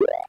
Yeah.